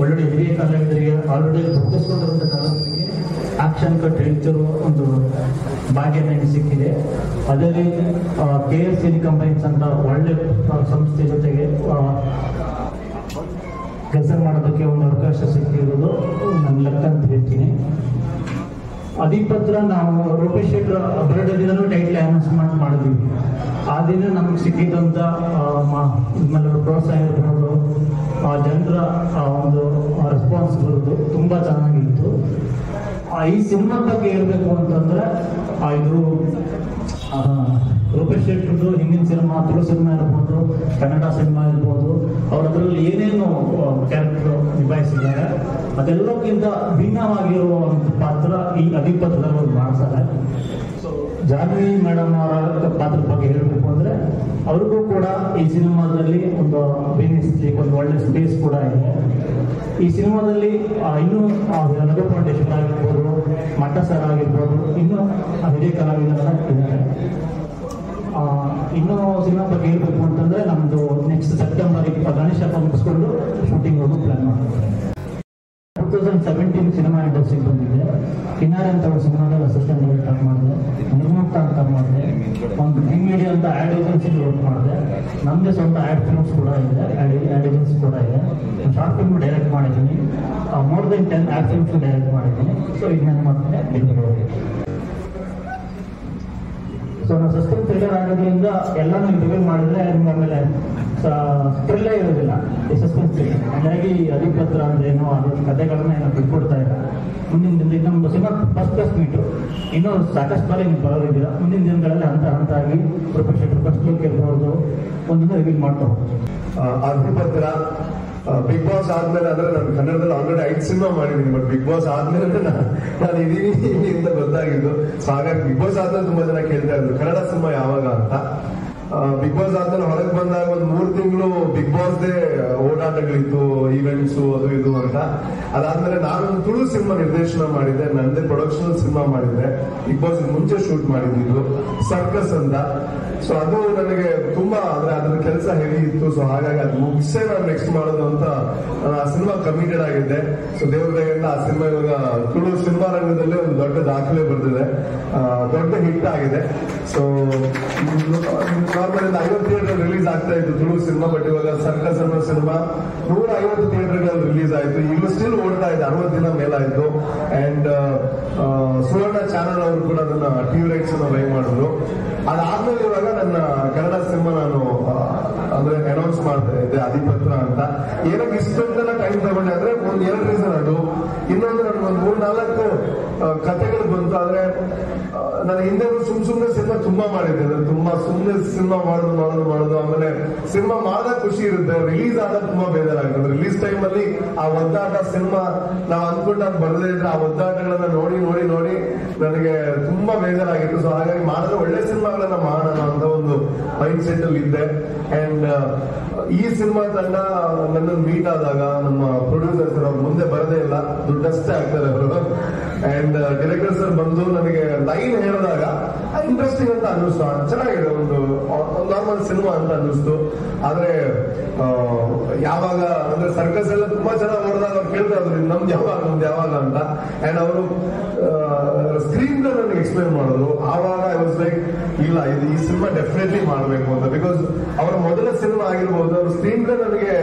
ಒಳ್ಳೆ ಹಿರಿಯ ಕಲಾವಿದರಿಗೆ, ಆಲ್ರೆಡಿ ಗುರುತಿಸ್ಕೊಂಡಿರುವಂಥ ಕಲಾವಿದರಿಗೆ ಆಕ್ಷನ್ ಕಟ್ ಹೇಳ್ತಿರೋ ಒಂದು ಭಾಗ್ಯ ನನಗೆ ಸಿಕ್ಕಿದೆ. ಅದರಲ್ಲಿ ಕೆ ಎಸ್ ಸಿ ಕಂಪನೀಸ್ ಅಂತ ಒಳ್ಳೆ ಸಂಸ್ಥೆ ಜೊತೆಗೆ ಕೆಲಸ ಮಾಡೋದಕ್ಕೆ ಒಂದು ಅವಕಾಶ ಸಿಕ್ಕಿರೋದು ನನ್ನ ಲೆಕ್ಕ ಅಂತ ಹೇಳ್ತೀನಿ. ಅಧಿಪತ್ರ ನಾವು ರೂಪೇಶ್ ಶೆಟ್ಟರ್ ಬರ್ಡೇ ದಿನನೂ ಟೈಟ್ಲ್ ಅನೌನ್ಸ್ಮೆಂಟ್ ಮಾಡಿದ್ವಿ. ಆ ದಿನ ನಮ್ಗೆ ಸಿಕ್ಕಿದಂಥ ಪ್ರೋತ್ಸಾಹ ಇರ್ಬೋದು ಆ ಜನರ, ಆ ಒಂದು ರೆಸ್ಪಾನ್ಸ್ ಬರೋದು ತುಂಬ ಚೆನ್ನಾಗಿತ್ತು. ಈ ಸಿನಿಮಾ ಬಗ್ಗೆ ಹೇಳ್ಬೇಕು ಅಂತಂದ್ರೆ ಇದು ರೂಪೇಶ್ ಶೆಟ್ಟರ್ದು ಹಿಂದಿನ ಸಿನಿಮಾ, ತುಳು ಸಿನಿಮಾ ಇರ್ಬೋದು, ಕನ್ನಡ ಸಿನಿಮಾ ಇರ್ಬೋದು ಅವ್ರ ಏನೇನು ಕ್ಯಾರೆಕ್ಟರ್ ನಿಭಾಯಿಸಿದ್ದಾರೆ. ಅದೆಲ್ಲಕ್ಕಿಂತ ಭಿನ್ನವಾಗಿರುವ ಒಂದು ಪಾತ್ರ ಈ ಅಧಿಪತ್ರದಲ್ಲಿ ಮಾಡ್ತಾರೆ. ಸೊ ಜಾನ್ವಿ ಮೇಡಮ್ ಅವರ ಪಾತ್ರದ ಬಗ್ಗೆ ಹೇಳಬೇಕು ಅಂದ್ರೆ ಈ ಸಿನಿಮಾದಲ್ಲಿ ಒಂದು ಅಭಿನಯಿಸ್ಲಿಕ್ಕೆ ಒಂದು ಒಳ್ಳೆ ಸ್ಪೇಸ್ ಕೂಡ ಇದೆ. ಈ ಸಿನಿಮಾದಲ್ಲಿ ಇನ್ನೂ ನಗರ ಫೌಂಡೇಶನ್ ಆಗಿರ್ಬೋದು, ಮಠ ಸರ್ ಆಗಿರ್ಬೋದು, ಇನ್ನೂ ಹಿರಿಯ ಕಲಾವಿದರೆಲ್ಲ ಇದ್ದಾರೆ. ಇನ್ನೂ ಸಿನಿಮಾ ಬಗ್ಗೆ ಹೇಳ್ಬೇಕು ಅಂತಂದ್ರೆ ನಮ್ದು ನೆಕ್ಸ್ಟ್ ಸೆಪ್ಟೆಂಬರ್ ಗಣೇಶ ಹಬ್ಬ ಮುಗಿಸ್ಕೊಂಡು ಶೂಟಿಂಗ್ ಹೋಗೋ ಪ್ಲಾನ್ ಮಾಡ್ತಾರೆ ತೌಸಂಡ್ ಸೆವೆಂಟೀನ್ ಸಿನಿಮಾ ಇಂಡಸ್ಟ್ರಿ ಬಂದಿದೆ. ಕಿನಾರೆ ಅಂತ ಒಂದು ಸಿನಿಮಾದಲ್ಲಿ ಅಸಿಸ್ಟೆಂಟ್ ಡೈರೆಕ್ಟರ್ ಮಾಡಿದೆ. ನಿರ್ಮುಕ್ತ ಅಂತ ಮಾಡಿದೆ. ಒಂದು ಡಿ ಮೀಡಿಯಾ ಅಂತ ಆ್ಯಡ್ ಏಜೆನ್ಸಿ ವರ್ಕ್ ಮಾಡಿದೆ. ನಮ್ಮದೇ ಸ್ವಂತ ಆ್ಯಡ್ ಫಿಲ್ಮ್ಸ್ ಕೂಡ ಇದೆ. ಆ್ಯಡ್ ಆ್ಯಡ್ ಏಜೆನ್ಸಿ ಕೂಡ ಇದೆ. ಶಾರ್ಟ್ ಫಿಲ್ಮ್ ಡೈರೆಕ್ಟ್ ಮಾಡಿದ್ದೀನಿ. More than ten ad films direct ಮಾಡಿದ್ದೀನಿ. ಸೊ ಈಗ ನನ್ನ ಮತ್ತೆ ಬಿಡುಗಡೆ ಸೊ ನಾವು ಸಸ್ಟೈನ್ ಥ್ರಿಲ್ಲರ್ ಆಗೋದ್ರಿಂದ ಎಲ್ಲಾನು ರಿವೀಲ್ ಮಾಡಿದ್ರೆ ನಿಮ್ಗೆ ಆಮೇಲೆ ಥ್ರಿಲ್ಲೇ ಇರೋದಿಲ್ಲ ಈ ಸಸ್ಪೆನ್ಸ್ ಹಾಗಾಗಿ ಅಧಿಪತ್ರ ಅಂದ್ರೆ ಏನೋ ಅದ್ರ ಕಥೆಗಳನ್ನ ಏನೋ ಬಿಟ್ಕೊಡ್ತಾ ಇಲ್ಲ ಮುಂದಿನ ದಿನ ನಮ್ಮ ಸಿನಿಮಾ ಫಸ್ಟ್ ಕ್ಲಾಸ್ ಮೀಟು ಇನ್ನೂ ಸಾಕಷ್ಟು ಬಾರಿ ನೀವು ಬರೋದಿದ್ದೀರಾ ಮುಂದಿನ ದಿನಗಳಲ್ಲಿ ಹಂತ ಹಂತ ಆಗಿ ಪ್ರೊಫೆಷನ್ ಫಸ್ಟ್ ಲುಕ್ ಇರ್ಬೋದು ಒಂದನ್ನು ರಿವೀಲ್ ಮಾಡ್ತಾ ಹೋಗ್ತೀವಿ. ಅಧಿಪತ್ರ ಬಿಗ್ ಬಾಸ್ ಆದ್ಮೇಲೆ ಅಂದ್ರೆ ನಾನು ಕನ್ನಡದಲ್ಲಿ ಆಲ್ರೆಡಿ ಐದು ಸಿನಿಮಾ ಮಾಡಿದ್ದೀನಿ ಬಟ್ ಬಿಗ್ ಬಾಸ್ ಆದ್ಮೇಲೆ ನಾನು ನಾನು ಇದೀನಿ ಅಂತ ಗೊತ್ತಾಗಿದ್ದು. ಸೊ ಹಾಗಾಗಿ ಬಿಗ್ ಬಾಸ್ ಆದ್ಮೇಲೆ ತುಂಬಾ ಜನ ಕೇಳ್ತಾ ಇದ್ರು, ಕನ್ನಡ ಸಿನಿಮಾ ಯಾವಾಗ ಅಂತ? ಬಿಗ್ ಬಾಸ್ ಆದ್ಮೇಲೆ ಹೊರಗೆ ಬಂದಾಗ ಒಂದ್ ಮೂರ್ ತಿಂಗಳು ಬಿಗ್ ಬಾಸ್ದೇ ಓಡಾಟಗಳಿತ್ತು ಈವೆಂಟ್ಸ್ ಅದು ಇದು ಅಂತ. ಅದಾದ್ಮೇಲೆ ನಾನೊಂದು ತುಳು ಸಿನಿಮಾ ನಿರ್ದೇಶನ ಮಾಡಿದ್ದೆ ನಂದೇ ಪ್ರೊಡಕ್ಷನಲ್ ಸಿನಿಮಾ ಮಾಡಿದ್ದೆ ಬಿಗ್ ಬಾಸ್ ಮುಂಚೆ ಶೂಟ್ ಮಾಡಿದ್ದು ಸರ್ಕಸ್ ಅಂತ. ಸೊ ಅದು ನನಗೆ ತುಂಬಾ, ಅಂದ್ರೆ ಅದ್ರ ಕೆಲಸ ಹೆವಿ ಇತ್ತು. ಸೊ ಹಾಗಾಗಿ ಅದು ಮುಗಿಸೇ ನಾನು ನೆಕ್ಸ್ಟ್ ಮಾಡೋದು ಅಂತ, ಆ, ಸಿನಿಮಾ ಕಮಿಟೆಡ್ ಆಗಿದ್ದೆ. ಸೊ ದೇವ್ರ ದಯೆಯಿಂದ ಆ ಸಿನಿಮಾ ಇವಾಗ ತುಳು ಸಿನಿಮಾ ರಂಗದಲ್ಲಿ ಒಂದು ದೊಡ್ಡ ದಾಖಲೆ ಬರ್ತಿದೆ ದೊಡ್ಡ ಹಿಟ್ ಆಗಿದೆ. ಸೊ ನಾರ್ಮಲ್ ಐವತ್ತು ಥಿಯೇಟರ್ ರಿಲೀಸ್ ಆಗ್ತಾ ಇತ್ತು ತುಳು ಸಿನಿಮಾ ಬಟ್ ಇವಾಗ ಸರ್ಕಸ್ ಅನ್ನೋ ಸಿನಿಮಾ ನೂರ ಐವತ್ತು ಥಿಯೇಟರ್ಗಳಲ್ಲಿ ರಿಲೀಸ್ ಆಯ್ತು. ಇಲ್ಲೂ ಸ್ಟಿಲ್ ಓಡ್ತಾ ಇದೆ, ಅರವತ್ತು ದಿನ ಮೇಲಾಯಿತು. ಅಂಡ್ ಸುವರ್ಣ ಚಾನಲ್ ಅವರು ಕೂಡ ಅದನ್ನ ಟಿವಿ ರೈಟ್ಸ್ ಅನ್ನ ಬೈ ಮಾಡಿದ್ರು. ಅದಾದ್ಮೇಲೆ ಇವಾಗ ನನ್ನ ಕನ್ನಡ ಸಿನಿಮಾ ನಾನು ಅಂದ್ರೆ ಅನೌನ್ಸ್ ಮಾಡ್ತಾ ಇದ್ದೆ ಅಧಿಪತ್ರ ಅಂತ. ಏನಕ್ಕೆ ಇಷ್ಟೊಂದೆಲ್ಲ ಟೈಮ್ ತಗೊಂಡೆ, ಅಂದ್ರೆ ಒಂದ್ ಎರಡು ರೀಸನ್ ಅದು. ಇನ್ನೊಂದು ನನ್ಗೆ ಒಂದು ಮೂರ್ ನಾಲ್ಕು ಆ, ಕಥೆಗಳು ಬಂತು. ಆದ್ರೆ ನಾನು ಹಿಂದೆ ಸುಮ್ ಸುಮ್ನೆ ಸಿನಿಮಾ ತುಂಬಾ ಮಾಡಿದ್ದೆ. ಅಂದ್ರೆ ತುಂಬಾ ಸುಮ್ನೆ ಸಿನಿಮಾ ಮಾಡೋದು ಮಾಡೋದು ಮಾಡೋದು. ಆಮೇಲೆ ಸಿನಿಮಾ ಮಾಡಿದಾಗ ಖುಷಿ ಇರುತ್ತೆ. ರಿಲೀಸ್ ಆದಾಗ ತುಂಬಾ ಬೇಜಾರಾಗ್ತದೆ ರಿಲೀಸ್ ಟೈಮ್ ಅಲ್ಲಿ ಆ ಒದ್ದಾಟ ಸಿನಿಮಾ ನಾವು ಅನ್ಕೊಂಡ್ ನಾನು ಬರದೇ ಇದ್ರೆ ಆ ಒದ್ದಾಟಗಳನ್ನ ನೋಡಿ ನೋಡಿ ನೋಡಿ ನನಗೆ ತುಂಬಾ ಬೇಜಾರಾಗಿತ್ತು. ಸೊ ಹಾಗಾಗಿ ಮಾಡಿದ್ರೆ ಒಳ್ಳೆ ಸಿನಿಮಾಗಳನ್ನ ಮಾಡೋಣ ಅಂತ ಒಂದು ಮೈಂಡ್ ಸೆಟ್ ಅಲ್ಲಿ ಇದ್ದೆ. ಅಂಡ್ ಈ ಸಿನಿಮಾ ತಂಡ ನನ್ನನ್ನು ಮೀಟ್ ಆದಾಗ ನಮ್ಮ ಪ್ರೊಡ್ಯೂಸರ್ಸ್ ಮುಂದೆ ಬರದೇ ಇಲ್ಲ. ದುಡ್ಡಷ್ಟೇ ಆಗ್ತಾರೆ ಅವರು. ಅಂಡ್ ಡೈರೆಕ್ಟರ್ ಸರ್ ಬಂದು ನನಗೆ ಲೈನ್ ಹೇಳಿದಾಗ ಇಂಟ್ರೆಸ್ಟಿಂಗ್ ಅಂತ ಅನ್ನಿಸ್ತು. ಚೆನ್ನಾಗಿದೆ, ಒಂದು ನಾರ್ಮಲ್ ಸಿನಿಮಾ ಅಂತ ಅನ್ನಿಸ್ತು. ಆದ್ರೆ ಯಾವಾಗ, ಅಂದ್ರೆ ಸರ್ಕಸ್ ಎಲ್ಲ ತುಂಬಾ ಚೆನ್ನಾಗಿ ಮಾಡಿದಾಗ ಅವ್ರು ಕೇಳ್ತಾ ಇದ್ರು ನಮ್ದು ಯಾವಾಗ ನಮ್ದು ಯಾವಾಗ ಅಂತ. ಅಂಡ್ ಅವರು ಸ್ಕ್ರೀನ್ ನನಗೆ ಎಕ್ಸ್ಪ್ಲೈನ್ ಮಾಡಿದ್ರು. ಆವಾಗ ಐ ವಾಸ್ ಲೈಕ್ ಇಲ್ಲ, ಇದು ಈ ಸಿನಿಮಾ ಡೆಫಿನೆಟ್ಲಿ ಮಾಡಬೇಕು ಅಂತ. ಬಿಕಾಸ್ ಅವರ ಮೊದಲ ಸಿನಿಮಾ ಆಗಿರ್ಬೋದು, ಅವ್ರ ಸ್ಕ್ರೀನ್ ನನಗೆ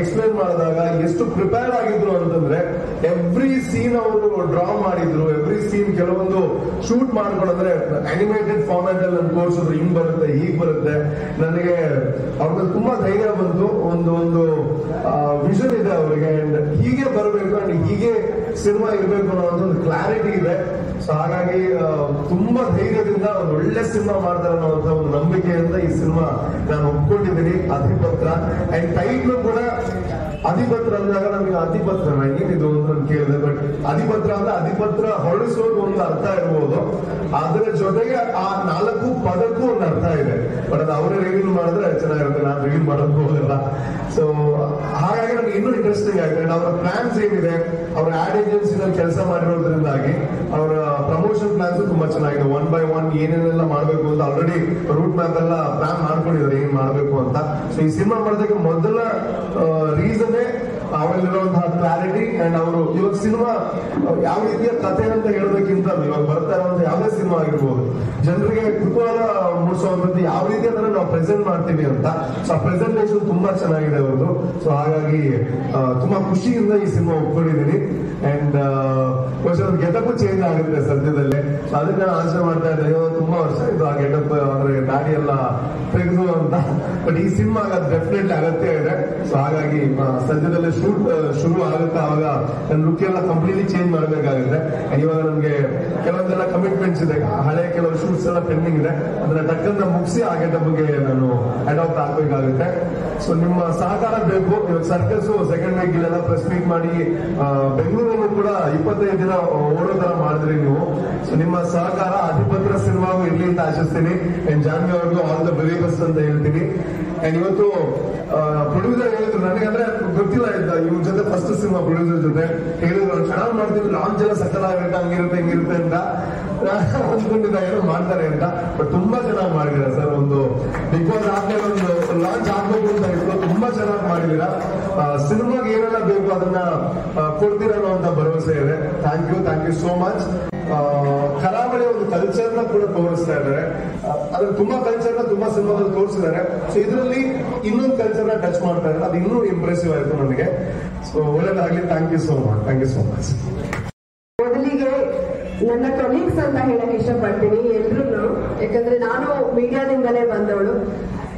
ಎಕ್ಸ್ಪ್ಲೈನ್ ಮಾಡಿದಾಗ ಎಷ್ಟು ಪ್ರಿಪೇರ್ ಆಗಿದ್ರು ಅಂತಂದ್ರೆ ಎವ್ರಿ ಸೀನ್ ಅವರು ಡ್ರಾ ಮಾಡಿದ್ರು ಎವ್ರಿ ಸೀನ್ ಕೆಲವೊಂದು ಶೂಟ್ ಮಾಡ್ಕೊಂಡ್ರೆ ಅನಿಮೇಟೆಡ್ ಫಾರ್ಮ್ಯಾಟ್ ಅಲ್ಲಿ ನನ್ಗೆ ತೋರಿಸಿದ್ರು, ಹಿಂಗ್ ಬರುತ್ತೆ, ಹೀಗ್ ಬರುತ್ತೆ. ನನಗೆ ಅವ್ರಿಗೆ ತುಂಬಾ ಧೈರ್ಯ ಬಂತು. ಒಂದು ಒಂದು ವಿಷನ್ ಇದೆ ಅವರಿಗೆ. ಅಂಡ್ ಹೀಗೆ ಬರಬೇಕು ಅಂಡ್ ಹೀಗೆ ಸಿನಿಮಾ ಇರಬೇಕು ಅನ್ನೋ ಒಂದು ಕ್ಲಾರಿಟಿ ಇದೆ. ಸೊ ಹಾಗಾಗಿ ತುಂಬಾ ಧೈರ್ಯದಿಂದ ಒಂದು ಒಳ್ಳೆ ಸಿನಿಮಾ ಮಾಡ್ತಾರೆ ಅನ್ನೋಂತ ಒಂದು ನಂಬಿಕೆಯಿಂದ ಈ ಸಿನಿಮಾ ನಾನು ಒಪ್ಕೊಂಡಿದ್ದೀನಿ. ಅಧಿಪತ್ರ. ಅಂಡ್ ಟೈಟ್ಲು ಕೂಡ ಅಧಿಪತ್ರ ಅಂದಾಗ ನಮಗೆ ಅಧಿಪತ್ರ ಏನಿದು ಅಂತ ನಾನು ಕೇಳಿದೆ ಬಟ್ ಅಧಿಪತ್ರ ಅಂದ್ರೆ ಅಧಿಪತ್ರ ಹೊರಡಿಸೋದು ಒಂದು ಅರ್ಥ ಇರ್ಬೋದು. ಅದರ ಜೊತೆಗೆ ಆ ನಾಲ್ಕು ಪದಕ್ಕೂ ಒಂದು ಅರ್ಥ ಇದೆ. ಬಟ್ ಅದು ಅವರೇ ರಿವೀಲ್ ಮಾಡಿದ್ರೆ ಚೆನ್ನಾಗಿರುತ್ತೆ, ನಾನು ರಿವೀಲ್ ಮಾಡೋದು ಹೋಗಲ್ಲ ಸೊ ಹಾಗಾಗಿ ನಮ್ಗೆ ಇನ್ನೂ ಇಂಟ್ರೆಸ್ಟಿಂಗ್ ಆಗಿದೆ ಅವರ ಪ್ಲಾನ್ಸ್ ಏನಿದೆ, ಅವರ ಆಡ್ ಏಜೆನ್ಸಿನಲ್ಲಿ ಕೆಲಸ ಮಾಡಿರೋದ್ರಿಂದಾಗಿ ಅವರ ಪ್ರಮೋಷನ್ ಪ್ಲಾನ್ಸ್ ತುಂಬಾ ಚೆನ್ನಾಗಿದೆ. ಒನ್ ಬೈ ಒನ್ ಏನೇನೆಲ್ಲ ಮಾಡಬೇಕು ಅಂತ ಆಲ್ರೆಡಿ ರೂಟ್ ಮ್ಯಾಪ್ ಎಲ್ಲ ಪ್ಲಾನ್ ಮಾಡ್ಕೊಂಡಿದ್ದಾರೆ, ಏನ್ ಮಾಡಬೇಕು ಅಂತ. ಸೊ ಈ ಸಿನಿಮಾ ಮಾಡೋದಕ್ಕೆ ಮೊದಲ ರೀಸನ್ ಅವರಲ್ಲಿರುವಂತಹ ಕ್ಲಾರಿಟಿ ಅಂಡ್ ಅವರು ಇವಾಗ ಸಿನಿಮಾ, ಯಾವ ರೀತಿಯ ಕಥೆ ಅಂತ ಹೇಳೋದಕ್ಕಿಂತ ಇವಾಗ ಬರ್ತಾ ಇರುವಂತಹ ಯಾವುದೇ ಸಿನಿಮಾ ಆಗಿರ್ಬೋದು, ಜನರಿಗೆ ಕುತೂಹಲ ಮೂಡಿಸುವಂತದ್ದು ಯಾವ ರೀತಿ ಅದನ್ನ ನಾವು ಪ್ರೆಸೆಂಟ್ ಮಾಡ್ತೀವಿ ಅಂತ ಸೊ ಆ ಪ್ರೆಸೆಂಟೇಷನ್ ತುಂಬಾ ಚೆನ್ನಾಗಿದೆ ಅವರು ಸೊ ಹಾಗಾಗಿ ತುಂಬಾ ಖುಷಿಯಿಂದ ಈ ಸಿನಿಮಾ ಒಪ್ಕೊಂಡಿದ್ದೀನಿ. ಆಗುತ್ತೆ ಸದ್ಯದಲ್ಲಿ. ಸೊ ಅದಕ್ಕೆ ಆಲೋಚನೆ ಮಾಡ್ತಾ ಇದ್ದೆ, ಅಯ್ಯೋ, ತುಂಬಾ ವರ್ಷ ಇದು ಆ ಗೆಟಪ್ ಅಂದ್ರೆ ದಾಡಿ ಎಲ್ಲ ತೆಗೆದು ಅಂತ. ಬಟ್ ಈ ಸಿನಿಮಾ ಡೆಫಿನೆಟ್ಲಿ ಅಗತ್ಯ ಇದೆ. ಸೊ ಹಾಗಾಗಿ ಸದ್ಯದಲ್ಲಿ ಶೂಟ್ ಶುರು ಆಗುತ್ತೆ ಅವಾಗ ನನ್ನ ಲುಕ್ ಎಲ್ಲ ಕಂಪ್ಲೀಟ್ಲಿ ಚೇಂಜ್ ಮಾಡಬೇಕಾಗುತ್ತೆ. ಇವಾಗ ನನಗೆ ಕೆಲವೊಂದೆಲ್ಲ ಕಮಿಟ್ಮೆಂಟ್ಸ್ ಇದೆ. ಹಳೆ ಕೆಲವು ಶೂಟ್ಸ್ ಎಲ್ಲ ಪೆಂಡಿಂಗ್ ಇದೆ. ಅದನ್ನ ಟಕ್ಕಂತ ಮುಗಿಸಿ ಆ ಗೆಟಪ್ಗೆ ನಾನು ಆಗ್ಬೇಕಾಗುತ್ತೆ ಸೊ ನಿಮ್ಮ ಸಹಕಾರ ಬೇಕು. ಇವಾಗ ಸರ್ಕಸ್ ಸೆಕೆಂಡ್ ವೀಕ್ ಇಲ್ಲೆಲ್ಲ ಪ್ರೆಸ್ ಮೀಟ್ ಮಾಡಿ ಬೆಂಗಳೂರಲ್ಲೂ ಕೂಡ ಇಪ್ಪತ್ತೈದು ದಿನ ಓಡೋ ತರ ಮಾಡಿದ್ರಿ ನೀವು. ಸೊ ನಿಮ್ಮ ಸಹಕಾರ ಅಧಿಪತ್ರ ಸಿನಿಮಾಗೂ ಇರ್ಲಿ ಅಂತ ಆಶಿಸ್ತೀನಿ. ಅಂಡ್ ಜಾನ್ವಿ ಅವ್ರಿಗೂ ಆಲ್ ದ ವೆರಿ ಬೆಸ್ಟ್ ಅಂತ ಹೇಳ್ತೀನಿ. ಅಂಡ್ ಇವತ್ತು ಪ್ರೊಡ್ಯೂಸರ್ ಹೇಳಿದ್ರು. ನನಗೆ ಅಂದ್ರೆ ಗೊತ್ತಿಲ್ಲ ಇದ್ದ ಇವ್ರ ಜೊತೆ ಫಸ್ಟ್ ಸಿನಿಮಾ ಪ್ರೊಡ್ಯೂಸರ್ ಜೊತೆ. ಹೇಳಿದ್ರು ಚೆನ್ನಾಗಿ ಮಾಡ್ತೀವಿ ಲಾಂಚ್ ಎಲ್ಲ ಸಕ್ಕಲಾಗಿರುತ್ತೆ ಹಂಗಿರುತ್ತೆ, ಹಿಂಗಿರುತ್ತೆ ಅಂತ. ಅಂದ್ಕೊಂಡಿದ್ದ, ಏನೋ ಮಾಡ್ತಾರೆ ಅಂತ. ಬಟ್ ತುಂಬಾ ಚೆನ್ನಾಗಿ ಮಾಡಿದ್ರೆ ಸರ್. ಒಂದು, ಬಿಗ್ ಬಾಸ್ ಆದ್ಮೇಲೆ ಒಂದು ಲಾಂಚ್ ಆಗ್ಬೇಕು ಅಂತ ಇತ್ತು ತುಂಬಾ ಚೆನ್ನಾಗಿ ಮಾಡಿದೀರಾ ಸಿನಿಮಾಗೆ ಏನೆಲ್ಲ ಬೇಕು ಅದನ್ನ ಕೊಡ್ತೀರಾ ಅನ್ನೋ ಅಂತ ಭರವಸೆ ಇದೆ. Thank you thank you so much Karavali ಒಂದು ಕಲ್ಚರ್ನ ಕೂಡ ತೋರಿಸ್ತಾ ಇದ್ದಾರೆ. ಅದ್ರ ತುಂಬಾ ಕಲ್ಚರ್ನ ತುಂಬಾ ಸಿನಿಮಾದಲ್ಲಿ ತೋರಿಸಿದ್ದಾರೆ. ಸೊ ಇದರಲ್ಲಿ ಇನ್ನೊಂದು ಕಲ್ಚರ್ನ ಟಚ್ ಮಾಡ್ತಾ ಇದ್ದಾರೆ. ಅದು ಇನ್ನೂ ಇಂಪ್ರೆಸಿವ್ ಆಯ್ತು ನನಗೆ. ಸೊ ಒಳ್ಳೇದಾಗ್ಲಿ. Thank you so much thank you so much ಮೊದಲಿಗೆ ನನ್ನ ಕೊಲೀಗ್ಸ್ ಅಂತ ಹೇಳಕ್ ಇಷ್ಟಪಡ್ತೀನಿ ಎಲ್ರು ಯಾಕಂದ್ರೆ ನಾನು ಮೀಡಿಯಾದಿಂದಲೇ ಬಂದವಳು.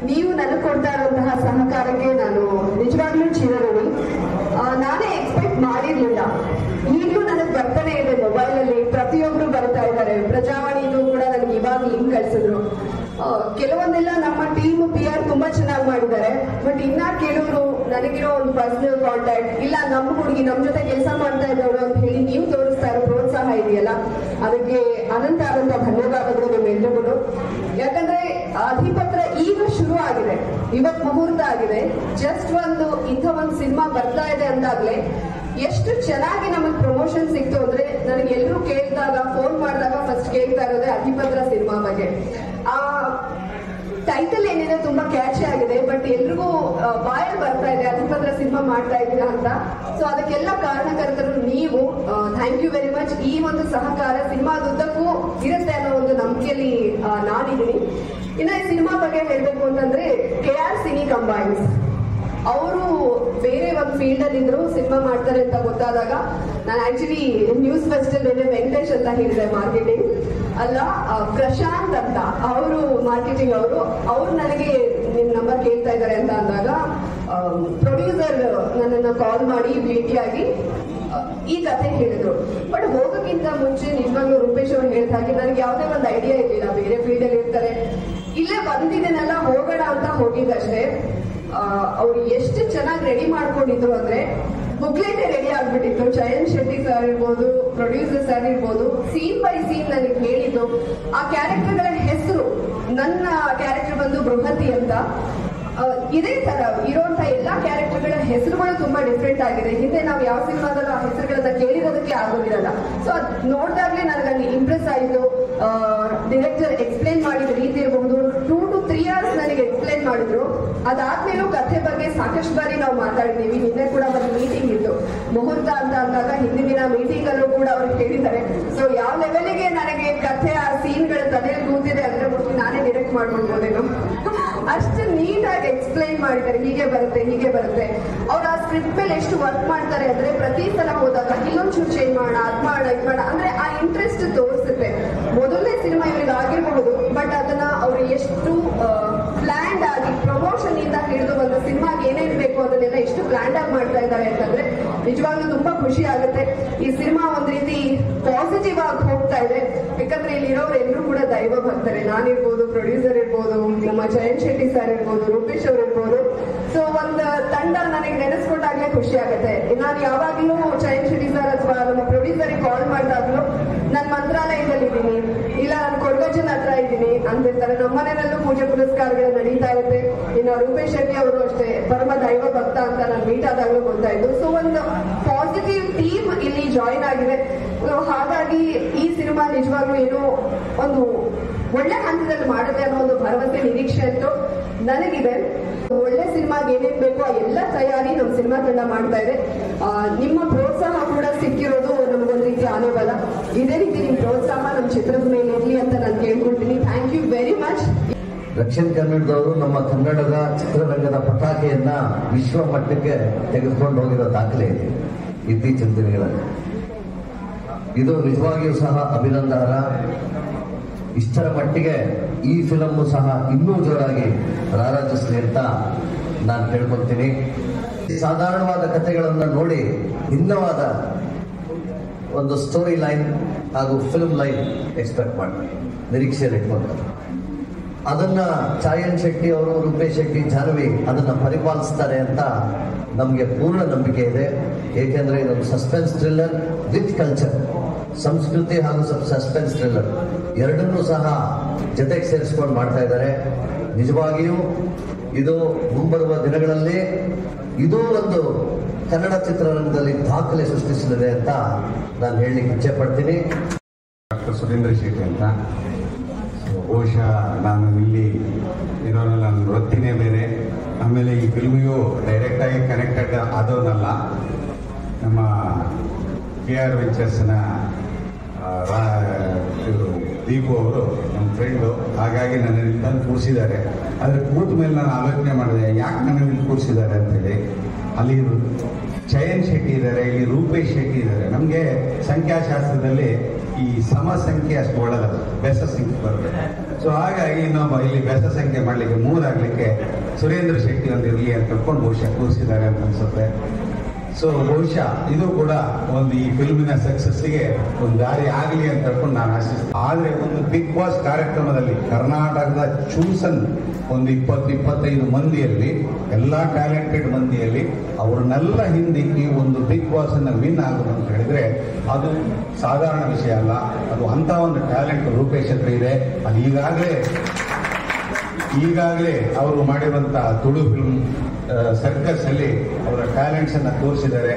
ನೀವು ನನಗೆ ಕೊಡ್ತಾ ಇರುವಂತಹ ಸಹಕಾರಕ್ಕೆ ನಾನು ನಿಜವಾಗ್ಲೂ ಚಿರಋಣಿ. ನಾನೇ ಎಕ್ಸ್ಪೆಕ್ಟ್ ಮಾಡಿರ್ಲಿಲ್ಲ. ಈಗಲೂ ನನಗೆ ಬರ್ತಾನೆ ಇದೆ ಮೊಬೈಲ್ ಅಲ್ಲಿ. ಪ್ರತಿಯೊಬ್ರು ಬರ್ತಾ ಇದ್ದಾರೆ. ಪ್ರಜಾವಾಣಿದು ಕೂಡ ನನಗೆ ಇವಾಗ ಲಿಂಕ್ ಕಳ್ಸಿದ್ರು. ಕೆಲವೊಂದೆಲ್ಲ ನಮ್ಮ ಟೀಮ್ ಪಿ ಆರ್ ತುಂಬಾ ಚೆನ್ನಾಗಿ ಮಾಡಿದ್ದಾರೆ. ಬಟ್ ಇನ್ನ ಕೆಲವರು ನನಗಿರೋ ಒಂದು ಪರ್ಸನಲ್ ಕಾಂಟ್ಯಾಕ್ಟ್ ಇಲ್ಲ ನಮ್ಮ ಹುಡುಗಿ ನಮ್ಮ ಜೊತೆ ಕೆಲಸ ಮಾಡ್ತಾ ಇದ್ದವರು ಅಂತ ಹೇಳಿ ನೀವು ತೋರಿಸ್ತಾ ಇರೋ ಪ್ರೋತ್ಸಾಹ ಇದೆಯಲ್ಲ, ಅದಕ್ಕೆ ಅನಂತ ಅನಂತ ಧನ್ಯವಾದಗಳು ನಿಮ್ಮೆಲ್ಲರಿಗೂ ಯಾಕಂದ್ರೆ ಅಧಿಪತ್ರ ಈಗ ಶುರು ಆಗಿದೆ. ಇವತ್ ಮುಹೂರ್ತ ಆಗಿದೆ. ಜಸ್ಟ್ ಒಂದು ಇಂಥ ಒಂದು ಸಿನಿಮಾ ಬರ್ತಾ ಇದೆ ಅಂದಾಗ್ಲೇ ಎಷ್ಟು ಚೆನ್ನಾಗಿ ನಮಗೆ ಪ್ರಮೋಷನ್ ಸಿಕ್ತು ಅಂದ್ರೆ ನನಗೆ ಎಲ್ಲರೂ ಕೇಳಿದಾಗ ಫೋನ್ ಮಾಡಿದಾಗ ಫಸ್ಟ್ ಕೇಳ್ತಾ ಇರೋದೇ ಅಧಿಪತ್ರ ಸಿನಿಮಾ ಬಗ್ಗೆ. ಆ ಟೈಟಲ್ ಏನಿದೆ ತುಂಬಾ ಕ್ಯಾಚಿ ಆಗಿದೆ ಬಟ್ ಎಲ್ರಿಗೂ ಬಾಯಲ್ ಬರ್ತಾ ಇದೆ ಅಧಿಪತ್ರ ಸಿನಿಮಾ ಮಾಡ್ತಾ ಇದ್ದೀರಾ ಅಂತ. ಸೊ ಅದಕ್ಕೆಲ್ಲ ಕಾರಣಕರ್ತರು ನೀವು ಥ್ಯಾಂಕ್ ಯು ವೆರಿ ಮಚ್ ಈ ಒಂದು ಸಹಕಾರ ಸಿನಿಮಾದುದ್ದಕ್ಕೂ ಇರುತ್ತೆ ಅನ್ನೋ ಒಂದು ನಂಬಿಕೆಯಲ್ಲಿ ನಾನಿದ್ದೀನಿ. ಇನ್ನ ಈ ಸಿನಿಮಾ ಬಗ್ಗೆ ಹೇಳ್ಬೇಕು ಅಂತಂದ್ರೆ ಕೆ ಆರ್ ಸಿನಿ ಕಂಬೈನ್ಸ್ ಅವರು ಬೇರೆ ಒಂದು ಫೀಲ್ಡ್ ಅಲ್ಲಿ ಇದ್ರು ಸಿನಿಮಾ ಮಾಡ್ತಾರೆ ಅಂತ ಗೊತ್ತಾದಾಗ, ನಾನು ಆಕ್ಚುಲಿ ನ್ಯೂಸ್ ಫೆಸ್ಟಲ್ ವೆಂಕಟೇಶ್ ಅಂತ ಹೇಳಿದೆ, ಮಾರ್ಕೆಟಿಂಗ್. ಅಲ್ಲ ಪ್ರಶಾಂತ್ ಅಂತ ಅವರು ಮಾರ್ಕೆಟಿಂಗ್ ಅವರು, ಅವ್ರು ನನಗೆ ನಿಮ್ ನಂಬರ್ ಕೇಳ್ತಾ ಇದ್ದಾರೆ ಅಂತ ಅಂದಾಗ ಪ್ರೊಡ್ಯೂಸರ್ ನನ್ನನ್ನು ಕಾಲ್ ಮಾಡಿ ಭೇಟಿಯಾಗಿ ಈ ಕಥೆ ಹೇಳಿದ್ರು. ಬಟ್ ಹೋಗೋಕ್ಕಿಂತ ಮುಂಚೆ ನಿಜವಾಗ್ಲೂ ರೂಪೇಶ್ ಅವ್ರು ಹೇಳಿದ ಹಾಗೆ ನನಗೆ ಯಾವುದೇ ಒಂದು ಐಡಿಯಾ ಇರಲಿಲ್ಲ. ಬೇರೆ ಫೀಲ್ಡ್ ಅಲ್ಲಿ ಇರ್ತಾರೆ. ಇಲ್ಲೇ ಬಂದಿದ್ದೇನೆಲ್ಲ ಹೋಗೋಣ ಅಂತ ಹೋಗಿದ್ದಷ್ಟೇ. ಅವ್ರು ಎಷ್ಟು ಚೆನ್ನಾಗಿ ರೆಡಿ ಮಾಡ್ಕೊಂಡಿದ್ರು ಅಂದ್ರೆ ಬುಕ್ಲೆಟ್ ರೆಡಿ ಆಗ್ಬಿಟ್ಟಿತ್ತು. ಜಯಂತ್ ಶೆಟ್ಟಿ ಸರ್ ಇರ್ಬೋದು ಪ್ರೊಡ್ಯೂಸರ್ ಸರ್ ಇರ್ಬೋದು ಸೀನ್ ಬೈ ಸೀನ್ ನನಗೆ ಹೇಳಿದ್ದು ಆ ಕ್ಯಾರೆಕ್ಟರ್ಗಳ ಹೆಸರು, ನನ್ನ ಕ್ಯಾರೆಕ್ಟರ್ ಬಂದು ಬೃಹತಿ ಅಂತ. ಇದೇ ತರ ಇರುವಂತ ಎಲ್ಲಾ ಕ್ಯಾರೆಕ್ಟರ್ಗಳ ಹೆಸರುಗಳು ತುಂಬಾ ಡಿಫ್ರೆಂಟ್ ಆಗಿದೆ. ಹಿಂದೆ ನಾವು ಯಾವ ಸಿನಿಮಾದಲ್ಲೂ ಆ ಹೆಸರುಗಳನ್ನ ಕೇಳಿರೋದಕ್ಕೆ ಆಗೋದಿರಲ್ಲ. ಸೊ ಅದ್ ನೋಡಿದಾಗ್ಲೇ ನನಗಲ್ಲಿ ಇಂಪ್ರೆಸ್ ಆಯಿತು. ಡೈರೆಕ್ಟರ್ ಎಕ್ಸ್ಪ್ಲೇನ್ ಮಾಡಿದ ರೀತಿ ಇರಬಹುದು. ಟು ತ್ರೀ ಅವರ್ಸ್ ನನಗೆ ಎಕ್ಸ್ಪ್ಲೇನ್ ಮಾಡಿದ್ರು. ಅದಾದ್ಮೇಲೂ ಕಥೆ ಬಗ್ಗೆ ಸಾಕಷ್ಟು ಬಾರಿ ನಾವು ಮಾತಾಡಿದ್ದೀವಿ ನಿನ್ನೆ ಕೂಡ ಒಂದು ಮೀಟಿಂಗ್ ಇತ್ತು. ಮುಹೂರ್ತ ಅಂತ ಅಂದಾಗ ಹಿಂದಿನ ದಿನ ಮೀಟಿಂಗ್ ಅಲ್ಲೂ ಕೂಡ ಅವ್ರು ಹೇಳಿದ್ದಾರೆ. ಸೊ ಯಾವ ಲೆವೆಲ್ಗೆ ನನಗೆ ಕಥೆ ಆ ಸೀನ್ಗಳ ತಲೆಯಲ್ಲಿ ಕೂತಿದೆ ಅಂದ್ರೆ ಮುಟ್ಟಿ ನಾನೇ ಡಿರೆಕ್ಟ್ ಮಾಡ್ಕೊಳ್ಬೋದೇನೋ ಅಷ್ಟು ನೀಟಾಗಿ ಎಕ್ಸ್ಪ್ಲೈನ್ ಮಾಡಿದ್ದಾರೆ. ಹೀಗೆ ಬರುತ್ತೆ ಹೀಗೆ ಬರುತ್ತೆ. ಅವ್ರು ಆ ಸ್ಕ್ರಿಪ್ಟ್ ಮೇಲೆ ಎಷ್ಟು ವರ್ಕ್ ಮಾಡ್ತಾರೆ ಅಂದ್ರೆ ಪ್ರತಿ ಸಲ ಹೋದಾಗ ಚೂರು ಚೇಂಜ್ ಮಾಡೋಣ ಅದ್ ಮಾಡೋಣ ಇದ್ ಮಾಡೋಣ ಅಂದ್ರೆ ಆ ಇಂಟ್ರೆಸ್ಟ್ ತೋರಿಸುತ್ತೆ. ಮೊದಲನೇ ಸಿನಿಮಾ ಇವ್ರಿಗೆ ಆಗಿರಬಹುದು ಬಟ್ ಅದನ್ನ ಅವ್ರು ಎಷ್ಟು ಏನೇನ್ ಬೇಕು ಅದನ್ನೆಲ್ಲ ಎಷ್ಟು ಗ್ರ್ಯಾಂಡ್ ಆಗಿ ಮಾಡ್ತಾ ಇದ್ದಾರೆ ಅಂತಂದ್ರೆ ನಿಜವಾಗ್ಲೂ ತುಂಬಾ ಖುಷಿ ಆಗುತ್ತೆ. ಈ ಸಿನಿಮಾ ಒಂದ್ ರೀತಿ ಪಾಸಿಟಿವ್ ಆಗಿ ಹೋಗ್ತಾ ಇದೆ. ಯಾಕಂದ್ರೆ ಇಲ್ಲಿ ಇರೋರು ಎಲ್ಲರೂ ಕೂಡ ದೈವ ಭಕ್ತರೆ. ನಾನಿರ್ಬೋದು ಪ್ರೊಡ್ಯೂಸರ್ ಇರ್ಬೋದು, ನಮ್ಮ ಜಯಂತ್ ಶೆಟ್ಟಿ ಸರ್ ಇರ್ಬೋದು, ರೂಪೇಶ್ ಅವ್ರು ಇರ್ಬೋದು ಸೊ ಒಂದು ತಂಡ ನನಗೆ ನೆನೆಸ್ಕೊಂಡಾಗ್ಲೇ ಖುಷಿ ಆಗುತ್ತೆ. ನಾನು ಯಾವಾಗ್ಲೂ ಚೈನ್ ಶೆಟ್ಟಿ ಸರ್ ಅಥವಾ ನಮ್ಮ ಪ್ರೊಡ್ಯೂಸರಿಗೆ ಕಾಲ್ ಮಾಡಿದಾಗ್ಲೂ ಮಂತ್ರಾಲಯದಲ್ಲಿ ಇದ್ದೀನಿ. ಇಲ್ಲ, ನಾನು ಕೊಡಗಜ್ಜನ ಹತ್ರ ಇದ್ದೀನಿ. ಅಂತಿರ್ತಾರೆ ನಮ್ಮ ಮನೆಯಲ್ಲೂ ಪೂಜೆ ಪುರಸ್ಕಾರಗಳು ನಡೀತಾ ಇರುತ್ತೆ. ಇನ್ನು ರೂಪೇಶ್ ಶೆಟ್ಟಿ ಅವರು ಅಷ್ಟೇ ಪರಮ ದೈವ ಭಕ್ತ ಅಂತ ನಾನು ಮೀಟ್ ಆದಾಗಲೂ ಗೊತ್ತಾಯ್ತು ಸೊ ಒಂದು ಪಾಸಿಟಿವ್ ಟೀಮ್ ಇಲ್ಲಿ ಜಾಯಿನ್ ಆಗಿದೆ. ಸೊ ಹಾಗಾಗಿ ಈ ಸಿನಿಮಾ ನಿಜವಾಗ್ಲೂ ಏನೋ ಒಂದು ಒಳ್ಳೆ ಹಂತದಲ್ಲಿ ಮಾಡುತ್ತೆ ಅನ್ನೋ ಒಂದು ಭರವಸೆ ನಿರೀಕ್ಷೆ ಅಂತೂ ನನಗಿದೆ. ಒಳ್ಳೆ ಸಿನಿಮಾಗೆ ಏನೇನು ಬೇಕೋ ಎಲ್ಲ ತಯಾರಿ ನಮ್ಮ ಸಿನಿಮಾ ತಂಡ ಮಾಡ್ತಾ ಇದೆ. ನಿಮ್ಮ ಪ್ರೋತ್ಸಾಹ ಕೂಡ ಸಿಕ್ಕಿರೋದು ನಮಗೊಂದು ರೀತಿ ಅನುಭವ ಇದೇ ರೀತಿ ನಿಮ್ಮ ಪ್ರೋತ್ಸಾಹ ನಮ್ಮ ಚಿತ್ರದ ಮೇಲೆ ಇರಲಿ ಅಂತ ನಾನು ಕೇಳ್ಕೊಳ್ತೀನಿ. ಥ್ಯಾಂಕ್ ಯು ವೆರಿ ಮಚ್ ದಕ್ಷಿಣ ಕನ್ನಡದವರು ನಮ್ಮ ಕನ್ನಡದ ಚಿತ್ರರಂಗದ ಪತಾಕೆಯನ್ನ ವಿಶ್ವ ಮಟ್ಟಕ್ಕೆ ತೆಗೆದುಕೊಂಡು ಹೋಗಿರೋ ದಾಖಲೆ ಇದೆ ಇತ್ತೀಚಿನ ದಿನಗಳಲ್ಲಿ. ಇದು ನಿಜವಾಗಿಯೂ ಸಹ ಅಭಿನಂದನ. ಇಷ್ಟರ ಮಟ್ಟಿಗೆ ಈ ಫಿಲಮ್ ಸಹ ಇನ್ನೂ ಜೋರಾಗಿ ರಾರಾಜಿಸಲಿ ಅಂತ ನಾನು ಕೇಳ್ಕೊಳ್ತೀನಿ ಸಾಧಾರಣವಾದ ಕಥೆಗಳನ್ನು ನೋಡಿ ಭಿನ್ನವಾದ ಒಂದು ಸ್ಟೋರಿ ಲೈನ್ ಹಾಗೂ ಫಿಲ್ಮ್ ಲೈನ್ ಎಕ್ಸ್ಪೆಕ್ಟ್ ಮಾಡ್ತಾರೆ ನಿರೀಕ್ಷೆಯಲ್ಲಿ ಇಟ್ಕೊಂಡು ಅದನ್ನ ಚಾಯನ್ ಶೆಟ್ಟಿ ಅವರು, ರೂಪೇಶ್ ಶೆಟ್ಟಿ, ಜಾನ್ವಿ ಅದನ್ನ ಪರಿಪಾಲಿಸ್ತಾರೆ ಅಂತ ನಮಗೆ ಪೂರ್ಣ ನಂಬಿಕೆ ಇದೆ. ಏಕೆಂದ್ರೆ ಇದೊಂದು ಸಸ್ಪೆನ್ಸ್ ಥ್ರಿಲ್ಲರ್ ವಿತ್ ಕಲ್ಚರ್ ಸಂಸ್ಕೃತಿ ಹಾಗೂ ಸಸ್ಪೆನ್ಸ್ ಥ್ರಿಲ್ಲರ್ ಎರಡನ್ನೂ ಸಹ ಜೊತೆಗೆ ಸೇರಿಸ್ಕೊಂಡು ಮಾಡ್ತಾ ಇದ್ದಾರೆ. ನಿಜವಾಗಿಯೂ ಇದು ಮುಂಬರುವ ದಿನಗಳಲ್ಲಿ ಇದು ಒಂದು ಕನ್ನಡ ಚಿತ್ರರಂಗದಲ್ಲಿ ದಾಖಲೆ ಸೃಷ್ಟಿಸಲಿದೆ ಅಂತ ನಾನು ಹೇಳಲಿಕ್ಕೆ ಇಚ್ಛೆ ಪಡ್ತೀನಿ. ಡಾಕ್ಟರ್ ಸುರೇಂದ್ರ ಶೆಟ್ಟಿ ಅಂತ. ಬಹುಶಃ ನಾನು ಇಲ್ಲಿ ಇರೋನ ನನ್ನ ವೃತ್ತಿನೇ ಬೇರೆ. ಆಮೇಲೆ ಈ ಫಿಲ್ಮಿಗೂ ಡೈರೆಕ್ಟಾಗಿ ಕನೆಕ್ಟೆಡ್ ಆದವನಲ್ಲ. ನಮ್ಮ ಕೆ ಆರ್ ವೆಂಚರ್ಸ್ನ ದೀಪು ಅವರು ನಮ್ಮ ಫ್ರೆಂಡು, ಹಾಗಾಗಿ ನನ್ನ ಇಲ್ಲಿ ತಂದು ಕೂರಿಸಿದ್ದಾರೆ. ಆದರೆ ಕೂತ ಮೇಲೆ ನಾನು ಆಲೋಚನೆ ಮಾಡಿದೆ, ಯಾಕೆ ನನ್ನ ಇಲ್ಲಿ ಕೂರಿಸಿದ್ದಾರೆ ಅಂತೇಳಿ. ಅಲ್ಲಿ ಚಯನ್ ಶೆಟ್ಟಿ ಇದ್ದಾರೆ, ಇಲ್ಲಿ ರೂಪೇಶ್ ಶೆಟ್ಟಿ ಇದ್ದಾರೆ. ನಮಗೆ ಸಂಖ್ಯಾಶಾಸ್ತ್ರದಲ್ಲಿ ಈ ಸಮ ಸಂಖ್ಯೆ ಅಷ್ಟು ಒಳ್ಳೆದಲ್ಲ, ಬೆಸ ಸಂಖ್ಯೆ ಬರುತ್ತೆ. ಸೊ ಹಾಗಾಗಿ ನಾವು ಇಲ್ಲಿ ಬೆಸ ಸಂಖ್ಯೆ ಮಾಡಲಿಕ್ಕೆ ಮೂರಾಗಲಿಕ್ಕೆ ಸುರೇಂದ್ರ ಶೆಟ್ಟಿ ಒಂದು ಇರಲಿ ಅಂತ ಕರ್ಕೊಂಡು ಬಹುಶಃ ಕೂರಿಸಿದ್ದಾರೆ ಅಂತ ಅನ್ಸುತ್ತೆ. ಸೊ ಬಹುಶಃ ಇದು ಕೂಡ ಒಂದು ಈ ಫಿಲ್ಮಿನ ಗೆ ಒಂದು ದಾರಿ ಆಗಲಿ ಅಂತ ಹೇಳ್ಕೊಂಡು ನಾನು ಆಶಿಸ್ತೀನಿ. ಆದರೆ ಒಂದು ಬಿಗ್ ಬಾಸ್ ಕಾರ್ಯಕ್ರಮದಲ್ಲಿ ಕರ್ನಾಟಕದ ಚೂಸನ್ ಒಂದು ಇಪ್ಪತ್ತು, ಇಪ್ಪತ್ತೈದು ಮಂದಿಯಲ್ಲಿ, ಎಲ್ಲ ಟ್ಯಾಲೆಂಟೆಡ್ ಮಂದಿಯಲ್ಲಿ, ಅವ್ರನ್ನೆಲ್ಲ ಈ ಒಂದು ಬಿಗ್ ಬಾಸ್ ಅನ್ನ ವಿನ್ ಆಗೋದು ಅಂತ ಹೇಳಿದ್ರೆ ಅದು ಸಾಧಾರಣ ವಿಷಯ ಅಲ್ಲ. ಅದು ಅಂತ ಒಂದು ಟ್ಯಾಲೆಂಟ್ ರೂಪೇಶ್ ಹತ್ರ ಇದೆ. ಅದು ಈಗಾಗಲೇ ಈಗಾಗಲೇ ಅವರು ಮಾಡಿರುವಂತಹ ತುಳು ಫಿಲ್ಮ್ ಸರ್ಕಸ್ ಅಲ್ಲಿ ಅವರ ಟ್ಯಾಲೆಂಟ್ಸ್ ಅನ್ನ ತೋರಿಸಿದ್ದಾರೆ.